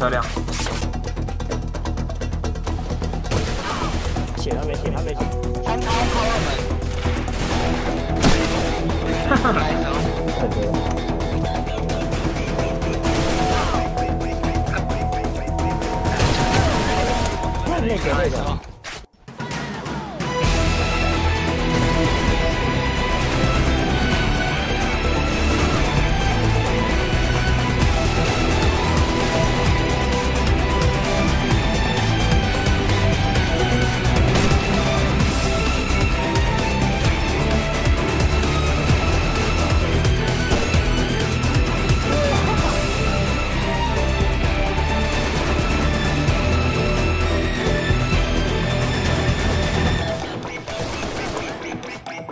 漂亮。血他没血他没血，三超超我们，哈哈哈。来一招。很多。那个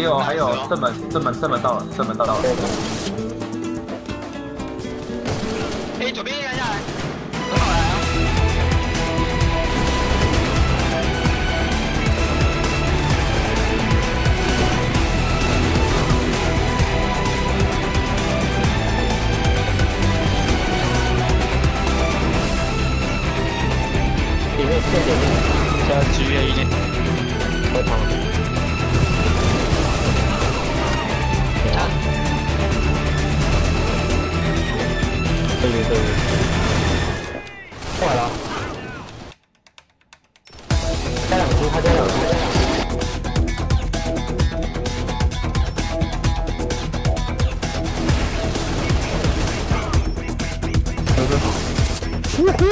还有还有，正门正门正门到了，正门到了。哎，左边压下来，很好来啊！里面现点面，现在支援一点，回旁。过来了。加两株，他加两只。呜呼！